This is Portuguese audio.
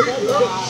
Não, não, não.